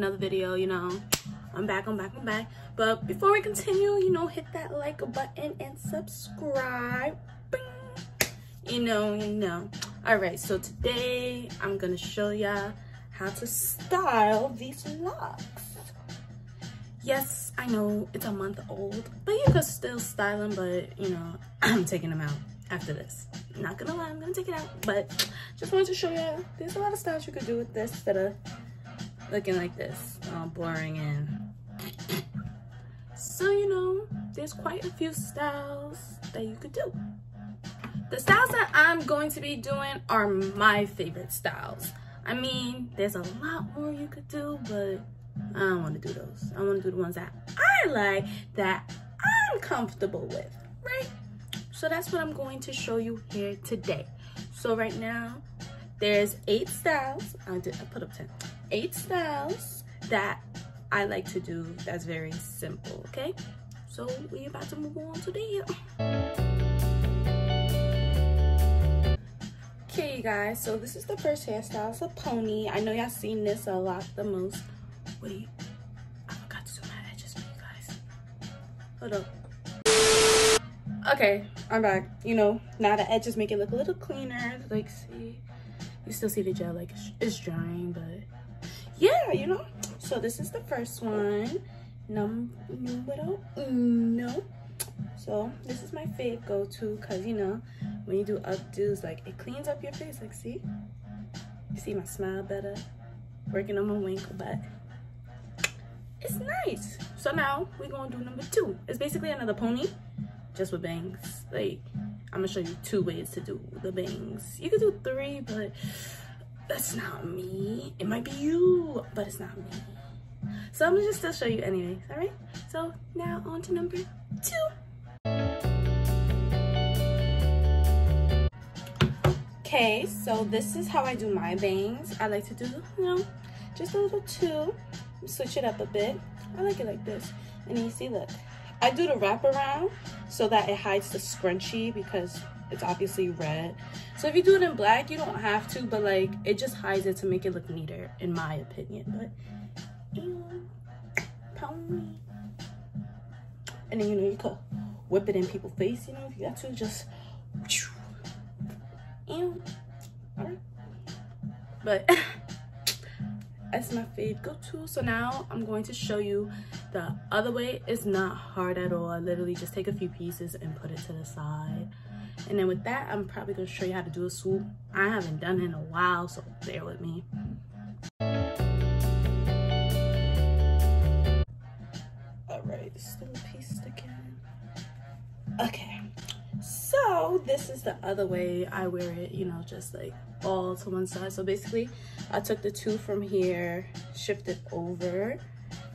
another video, you know. I'm back, I'm back, I'm back. But before we continue, you know, hit that like button and subscribe. You know, you know. All right, so today I'm gonna show ya how to style these locs. Yes, I know it's a month old, but you could still style them, but you know, I'm taking them out after this. Not gonna lie, I'm gonna take it out, but just wanted to show you there's a lot of styles you could do with this that are looking like this, all boring and so you know, there's quite a few styles that you could do. The styles that I'm going to be doing are my favorite styles. I mean, there's a lot more you could do, but I don't want to do those. I want to do the ones that I like, that I'm comfortable with, right? So that's what I'm going to show you here today. So right now, there's eight styles. I, did, I put up 10. Eight styles that I like to do that's very simple, okay? So we're about to move on to the Okay, you guys, so this is the first hairstyle. It's a pony. I know y'all seen this a lot the most. Wait, I forgot to do my edges for you guys. Hold up. Okay, I'm back. You know, now the edges make it look a little cleaner. Like, see, you still see the gel, like, it's drying, but yeah, you know. So this is the first one. Num numero uno. So this is my fave go-to because, you know, when you do updos, like, it cleans up your face. Like, see? You see my smile better? Working on my winkle, but it's nice. So now we're to do number two. It's basically another pony just with bangs. Like, I'm gonna show you two ways to do the bangs. You could do three, but that's not me. It might be you, but it's not me. So I'm gonna just still show you anyways, all right? So now on to number two. Okay, so this is how I do my bangs. I like to do, you know, just a little two, switch it up a bit. I like it like this. And you see, look, I do the wraparound so that it hides the scrunchie because it's obviously red. So if you do it in black, you don't have to, but like it just hides it to make it look neater, in my opinion. But. And then you know you could whip it in people's face, you know, if you got to just alright. But that's my fave go-to. So now I'm going to show you the other way. It's not hard at all. I literally just take a few pieces and put it to the side. And then with that, I'm probably gonna show you how to do a swoop. I haven't done it in a while, so bear with me. This is the other way I wear it, you know, just like all to one side. So basically, I took the two from here, shifted over,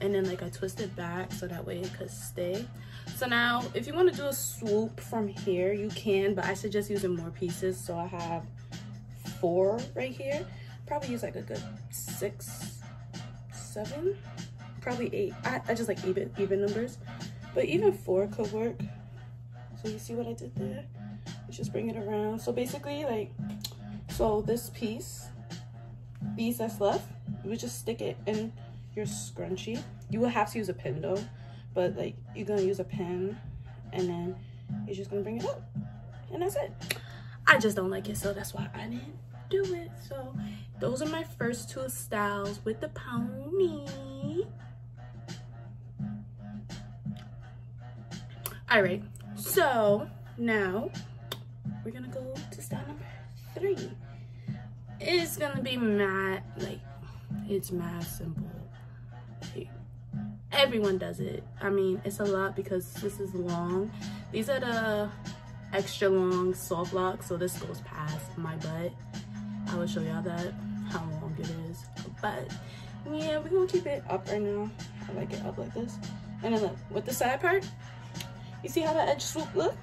and then like I twisted back so that way it could stay. So now, if you want to do a swoop from here, you can, but I suggest using more pieces. So I have four right here. Probably use like a good six, seven, probably eight. I, I just like even, even numbers, but even four could work. So you see what I did there? Just bring it around. So basically like, so this piece, these that's left, you would just stick it in your scrunchie. You will have to use a pin though, but like you're gonna use a pin and then you're just gonna bring it up and that's it. I just don't like it, so that's why I didn't do it. So those are my first two styles with the pony. All right, so now we're gonna go to style number three. It's gonna be mad, like, it's mad simple. Everyone does it. I mean, it's a lot because this is long. These are the extra long soft locs, so this goes past my butt. I will show y'all that, how long it is. But yeah, we're gonna keep it up right now. I like it up like this. And then look, with the side part, you see how the edge swoop look?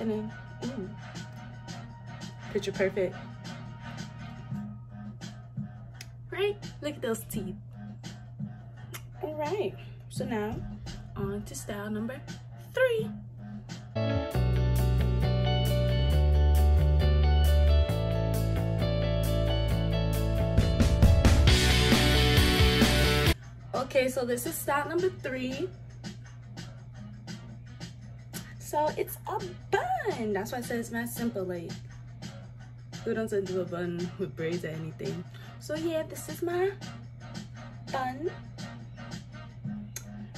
And then, ooh, picture perfect. Right? Look at those teeth. All right, so now on to style number three. Okay, so this is style number three. So it's a bun. That's why I said it's not simple. Like, who doesn't do a bun with braids or anything? So yeah, this is my bun.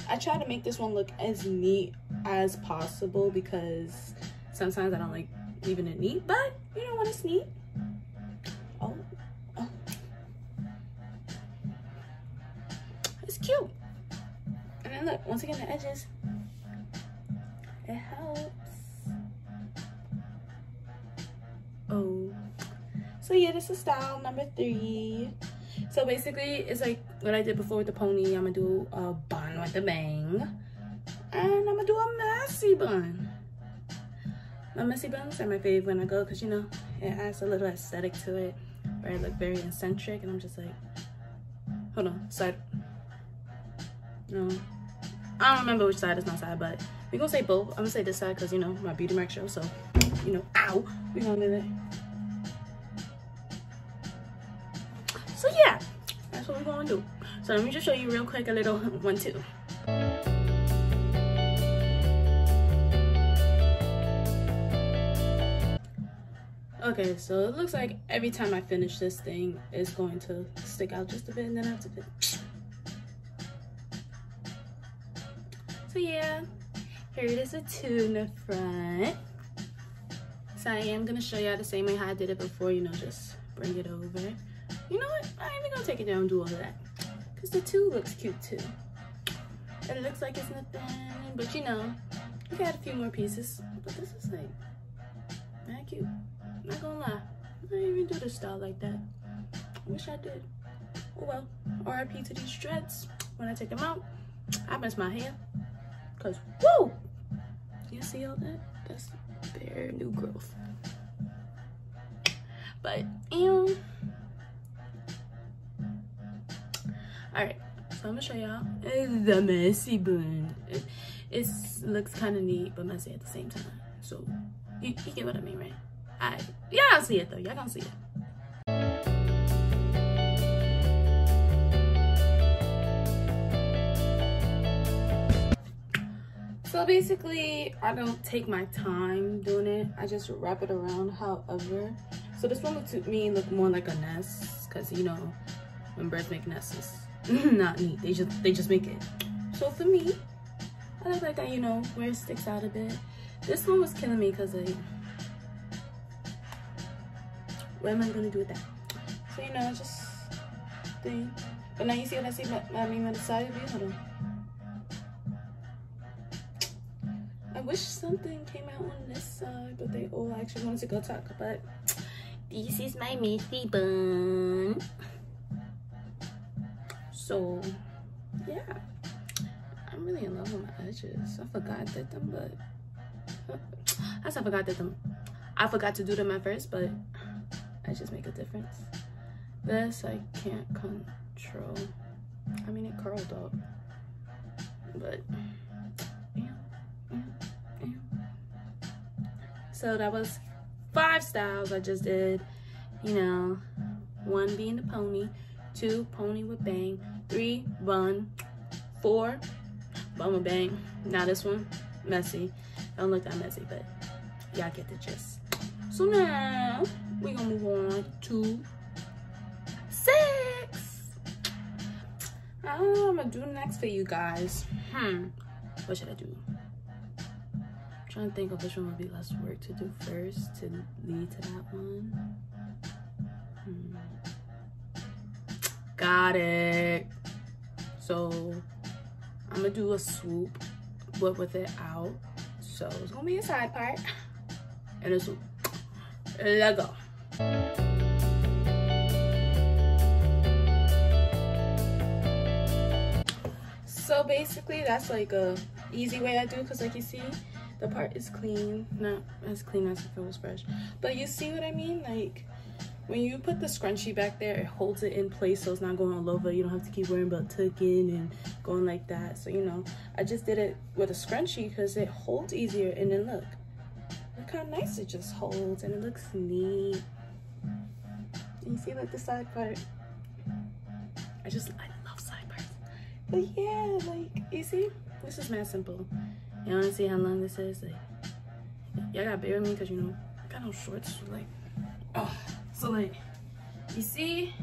I try to make this one look as neat as possible because sometimes I don't like leaving it neat, but you know when it's neat. Oh, oh. It's cute. And then look, once again, the edges, it helps. Oh. So yeah, this is style number three. So basically, it's like what I did before with the pony. I'm gonna do a bun with a bang. And I'm gonna do a messy bun. My messy buns are my favorite when I go because, you know, it adds a little aesthetic to it. Where I look very eccentric and I'm just like, hold on, side. No, I don't remember which side is my side, but we're gonna say both. I'm gonna say this side because, you know, my beauty mark show. So, you know, ow, we're gonna do that. So yeah, that's what we're gonna do. So let me just show you real quick a little one, two. Okay, so it looks like every time I finish this thing, it's going to stick out just a bit and then I have to fit. So yeah, here it is a two in the front. So I am gonna show y'all the same way how I did it before, you know, just bring it over. You know what? I ain't even gonna take it down and do all of that. Cause the two looks cute too. It looks like it's nothing, but you know, we got a few more pieces. But this is like, not cute. Not gonna lie. I didn't even do this style like that. I wish I did. Oh well. RIP to these dreads. When I take them out, I mess my hair. Cause woo! You see all that? That's bare new growth. But um Alright, so I'm gonna show y'all the messy bun. It it's, looks kind of neat but messy at the same time. So you, you get what I mean, right? Alright, y'all see it though. Y'all gonna see it. So basically, I don't take my time doing it. I just wrap it around however. So this one looks to me look more like a nest because you know, when birds make nests, it's not neat. They just they just make it. So for me, I look like that, you know, where it sticks out a bit. This one was killing me because like, what am I gonna do with that? So you know, just thing. But now you see what I see. I mean, on the side of you. Hold on. Wish something came out on this side, but they all actually wanted to go talk. But this is my messy bun. So, yeah. I'm really in love with my edges. I forgot that them, but I I forgot that them. I forgot to do them at first, but just make a difference. This I can't control. I mean, it curled up, but So that was five styles I just did. You know, one being the pony, two, pony with bang, three, bun, four, bun with bang. Now this one, messy. Don't look that messy, but y'all get the gist. So now, we're gonna move on to six. I don't know what I'm gonna do next for you guys. Hmm, what should I do? Trying to think of which one would be less work to do first to lead to that one. Hmm. Got it. So I'm gonna do a swoop, but with it out. So it's gonna be a side part and a swoop. Let go. So basically that's like a easy way I do because like you see the part is clean not as clean as if it was fresh but you see what i mean? Like when you put the scrunchie back there it holds it in place so it's not going all over. You don't have to keep worrying about tucking and going like that. So you know i just did it with a scrunchie because it holds easier. And then look look how nice it just holds and it looks neat. You see like the side part? I just i love side parts. But yeah, like, you see? This is mad simple. You wanna see how long this is? Like, y'all gotta bear with me because, you know, I got no shorts. Like, oh. So like, you see?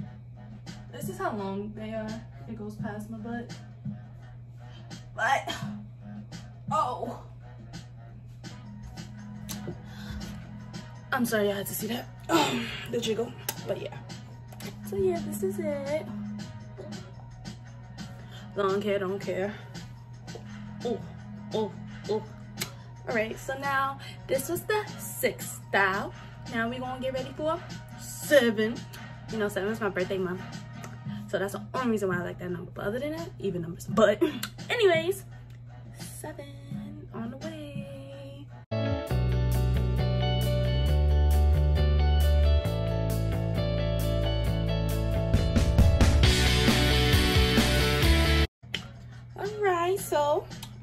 This is how long they are. It goes past my butt. But, oh. I'm sorry I had to see that. Oh, the jiggle. But yeah. So yeah, this is it. Long hair, don't care. Oh, oh, oh. All right, so now this was the sixth style. Now we gonna get ready for seven. You know, seven is my birthday month. So that's the only reason why I like that number. But other than that, even numbers. But anyways, seven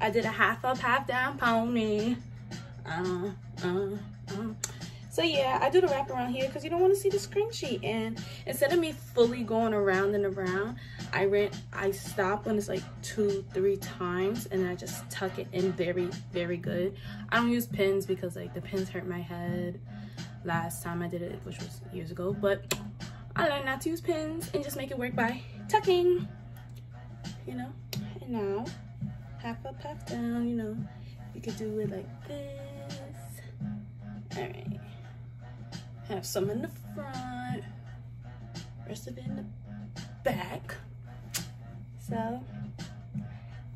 I did a half up, half down pony. Uh, uh, uh. So yeah, I do the wrap around here because you don't want to see the scrunchie. And instead of me fully going around and around, I ran, I stop when it's like two, three times, and I just tuck it in very, very good. I don't use pins because like the pins hurt my head last time I did it, which was years ago. But I learned not to use pins and just make it work by tucking, you know. And now, half up, half down, you know, you could do it like this. All right. Have some in the front, rest of it in the back. So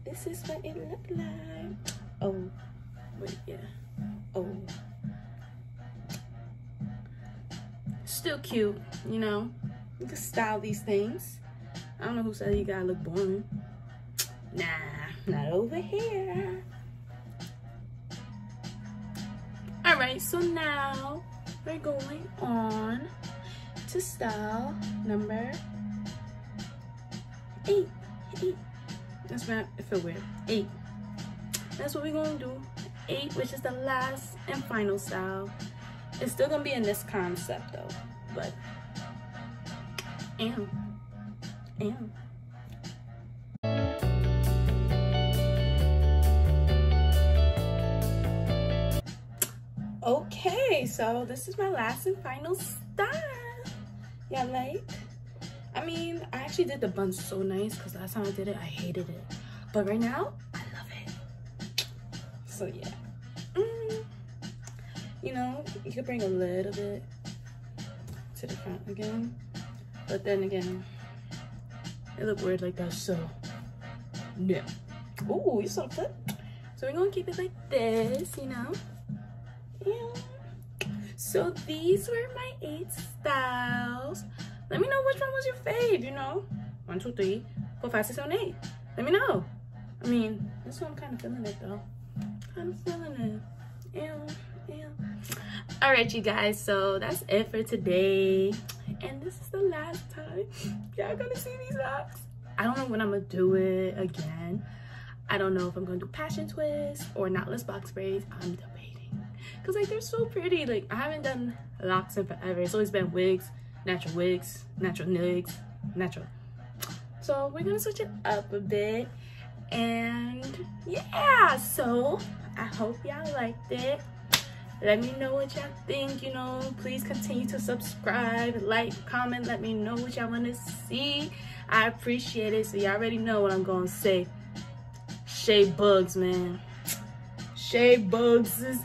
this is what it looked like. Oh, wait, yeah. Oh. Still cute, you know. You can style these things. I don't know who said you gotta look boring. Nah, not over here. All right, so now we're going on to style number eight. Eight. That's right, I feel weird. Eight. That's what we're gonna do. Eight, which is the last and final style. It's still gonna be in this concept though, but am. Am. Okay, so this is my last and final style. Yeah, like, I mean, I actually did the bun so nice because last time I did it, I hated it. But right now, I love it. So yeah. Mm. You know, you could bring a little bit to the front again. But then again, it looked weird like that, so no. Ooh, you saw the. So we're gonna keep it like this, you know? So these were my eight styles. Let me know which one was your fave, you know? One, two, three, four, five, six, seven, eight. Let me know. I mean, this one I'm kind of feeling it though. Kind of feeling it. Ew, ew. All right, you guys. So that's it for today. And this is the last time y'all gonna see these locs. I don't know when I'm gonna do it again. I don't know if I'm gonna do passion twist or knotless box braids. I'm because like they're so pretty. Like i haven't done locs in forever it's always been wigs natural wigs natural wigs natural. So we're gonna switch it up a bit. And yeah so i hope y'all liked it. Let me know what y'all think you know. Please continue to subscribe like comment let me know what y'all want to see. I appreciate it. So y'all already know what i'm gonna say. Shade bugs man. Shade bugs is